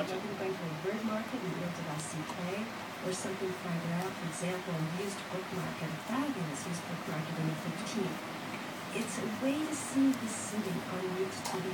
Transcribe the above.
Gotcha. going to a bird market in going to or something farther out, for example, a used book market, a fabulous used book market in the 15th. It's a way to see the city on route to these